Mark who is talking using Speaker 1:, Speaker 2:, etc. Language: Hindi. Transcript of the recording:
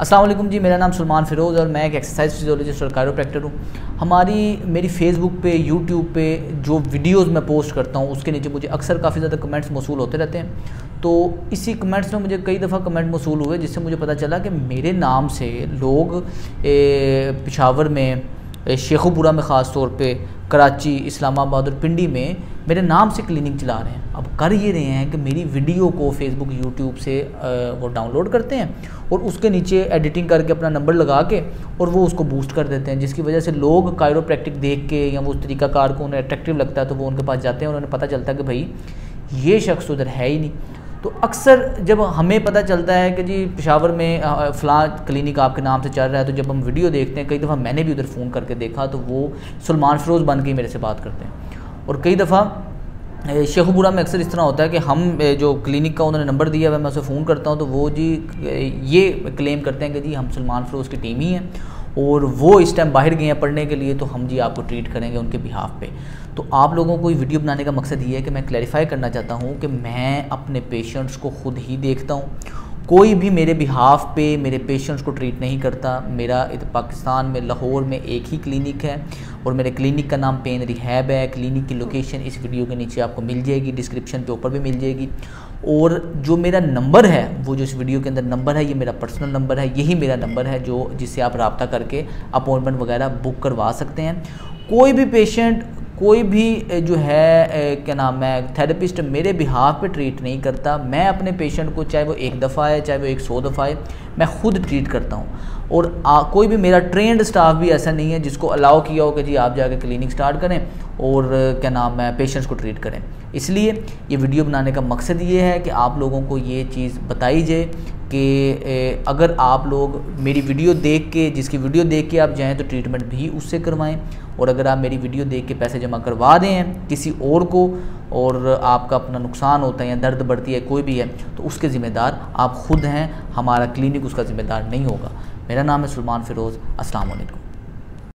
Speaker 1: असलम जी, मेरा नाम सलमान फ़िरोज़ और मैं एक एक्सरसाइज फिजियोलॉजिस्ट और कायरोप्रैक्टर हूँ। हमारी, मेरी फेसबुक पे यूट्यूब पे जो वीडियोस मैं पोस्ट करता हूँ, उसके नीचे मुझे अक्सर काफ़ी ज़्यादा कमेंट्स मौसू होते रहते हैं। तो इसी कमेंट्स में मुझे कई दफ़ा कमेंट मौसू हुए, जिससे मुझे पता चला कि मेरे नाम से लोग पिशावर में शेखुपुरा में ख़ास तौर पे कराची, इस्लामाबाद और पिंडी में मेरे नाम से क्लिनिक चला रहे हैं। अब कर ये रहे हैं कि मेरी वीडियो को फेसबुक यूट्यूब से वो डाउनलोड करते हैं और उसके नीचे एडिटिंग करके अपना नंबर लगा के और वो उसको बूस्ट कर देते हैं, जिसकी वजह से लोग कायरोप्रैक्टिक देख के या वो उस तरीकाकार को उन्हें अट्रैक्टिव लगता है तो वो उनके पास जाते हैं उन्हें पता चलता है कि भाई, ये शख्स उधर है ही नहीं। तो अक्सर जब हमें पता चलता है कि जी पेशावर में फ़लाँ क्लिनिक आपके नाम से चल रहा है तो जब हम वीडियो देखते हैं, कई दफ़ा मैंने भी उधर फ़ोन करके देखा तो वो सलमान फ़रोज़ बन के मेरे से बात करते हैं। और कई दफ़ा शेखपुरा में अक्सर इस तरह होता है कि हम जो क्लिनिक का उन्होंने नंबर दिया है, मैं उसे फ़ोन करता हूँ तो वो जी ये क्लेम करते हैं कि जी हम सलमान फ़रोज़ की टीम ही हैं। और वो इस टाइम बाहर गए हैं पढ़ने के लिए तो हम जी आपको ट्रीट करेंगे उनके बिहाफ पे। तो आप लोगों को वीडियो बनाने का मकसद ये है कि मैं क्लैरिफाई करना चाहता हूँ कि मैं अपने पेशेंट्स को ख़ुद ही देखता हूँ कोई भी मेरे बिहाफ पे मेरे पेशेंट्स को ट्रीट नहीं करता। मेरा इधर पाकिस्तान में, लाहौर में एक ही क्लिनिक है और मेरे क्लिनिक का नाम पेन रिहैब है। क्लिनिक की लोकेशन इस वीडियो के नीचे आपको मिल जाएगी डिस्क्रिप्शन पे ऊपर भी मिल जाएगी। और जो मेरा नंबर है, वो जो इस वीडियो के अंदर नंबर है, ये मेरा पर्सनल नंबर है, यही मेरा नंबर है जो जिससे आप रबता करके अपॉइंटमेंट वगैरह बुक करवा सकते हैं। कोई भी पेशेंट कोई भी जो है क्या नाम है थेरेपिस्ट मेरे बिहाफ पे ट्रीट नहीं करता। मैं अपने पेशेंट को चाहे वो एक दफ़ा है चाहे वो एक सौ दफ़ा है मैं ख़ुद ट्रीट करता हूँ। और आ, कोई भी मेरा ट्रेंड स्टाफ भी ऐसा नहीं है जिसको अलाउ किया हो कि जी आप जाके क्लिनिक स्टार्ट करें और क्या नाम है पेशेंट्स को ट्रीट करें। इसलिए ये वीडियो बनाने का मकसद ये है कि आप लोगों को ये चीज़ बताई जाए कि अगर आप लोग मेरी वीडियो देख के, जिसकी वीडियो देख के आप जाएँ तो ट्रीटमेंट भी उससे करवाएँ। और अगर आप मेरी वीडियो देख के पैसे जमा करवा दें किसी और को, और आपका अपना नुकसान होता है या दर्द बढ़ती है, कोई भी है तो उसके ज़िम्मेदार आप ख़ुद हैं। हमारा क्लिनिक उसका ज़िम्मेदार नहीं होगा। मेरा नाम है सलमान फ़िरोज़। अस्सलाम वालेकुम